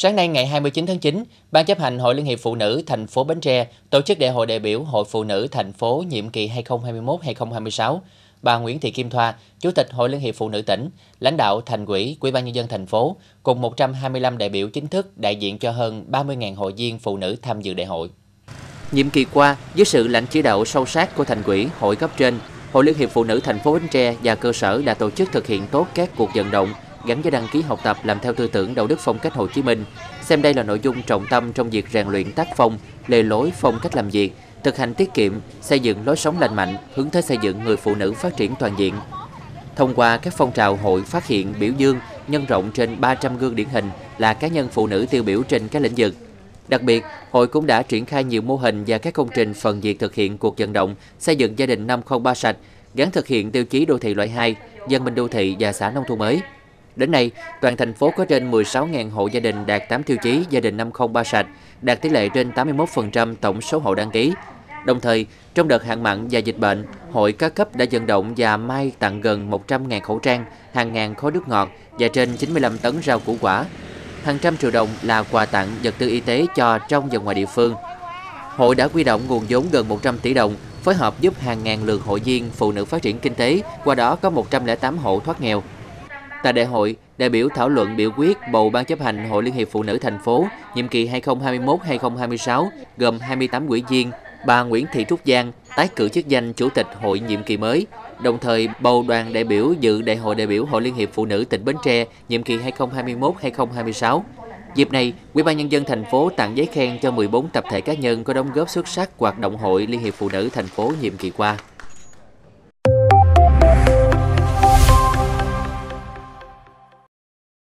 Sáng nay ngày 29 tháng 9, Ban chấp hành Hội Liên hiệp Phụ nữ thành phố Bến Tre tổ chức đại hội đại biểu Hội Phụ nữ thành phố nhiệm kỳ 2021-2026. Bà Nguyễn Thị Kim Thoa, Chủ tịch Hội Liên hiệp Phụ nữ tỉnh, lãnh đạo thành ủy, Ủy ban nhân dân thành phố cùng 125 đại biểu chính thức đại diện cho hơn 30.000 hội viên phụ nữ tham dự đại hội. Nhiệm kỳ qua, dưới sự lãnh chỉ đạo sâu sát của thành ủy, hội cấp trên, Hội Liên hiệp Phụ nữ thành phố Bến Tre và cơ sở đã tổ chức thực hiện tốt các cuộc vận động gắn với đăng ký học tập làm theo tư tưởng đạo đức phong cách Hồ Chí Minh, xem đây là nội dung trọng tâm trong việc rèn luyện tác phong, lề lối phong cách làm việc, thực hành tiết kiệm, xây dựng lối sống lành mạnh, hướng tới xây dựng người phụ nữ phát triển toàn diện. Thông qua các phong trào hội phát hiện, biểu dương, nhân rộng trên 300 gương điển hình là cá nhân phụ nữ tiêu biểu trên các lĩnh vực. Đặc biệt, hội cũng đã triển khai nhiều mô hình và các công trình phần việc thực hiện cuộc vận động xây dựng gia đình 503 sạch, gắn thực hiện tiêu chí đô thị loại 2, dân minh đô thị và xã nông thôn mới. Đến nay, toàn thành phố có trên 16.000 hộ gia đình đạt 8 tiêu chí gia đình 503 sạch, đạt tỷ lệ trên 81% tổng số hộ đăng ký. Đồng thời, trong đợt hạn mặn và dịch bệnh, hội các cấp đã vận động và mai tặng gần 100.000 khẩu trang, hàng ngàn khối nước ngọt và trên 95 tấn rau củ quả. Hàng trăm triệu đồng là quà tặng vật tư y tế cho trong và ngoài địa phương. Hội đã quy động nguồn vốn gần 100 tỷ đồng, phối hợp giúp hàng ngàn lượt hội viên phụ nữ phát triển kinh tế, qua đó có 108 hộ thoát nghèo. Tại đại hội, đại biểu thảo luận biểu quyết bầu Ban chấp hành Hội Liên hiệp Phụ nữ thành phố nhiệm kỳ 2021-2026 gồm 28 ủy viên, bà Nguyễn Thị Trúc Giang tái cử chức danh Chủ tịch hội nhiệm kỳ mới, đồng thời bầu đoàn đại biểu dự Đại hội đại biểu Hội Liên hiệp Phụ nữ tỉnh Bến Tre nhiệm kỳ 2021-2026. Dịp này, Ủy ban nhân dân thành phố tặng giấy khen cho 14 tập thể cá nhân có đóng góp xuất sắc hoạt động Hội Liên hiệp Phụ nữ thành phố nhiệm kỳ qua.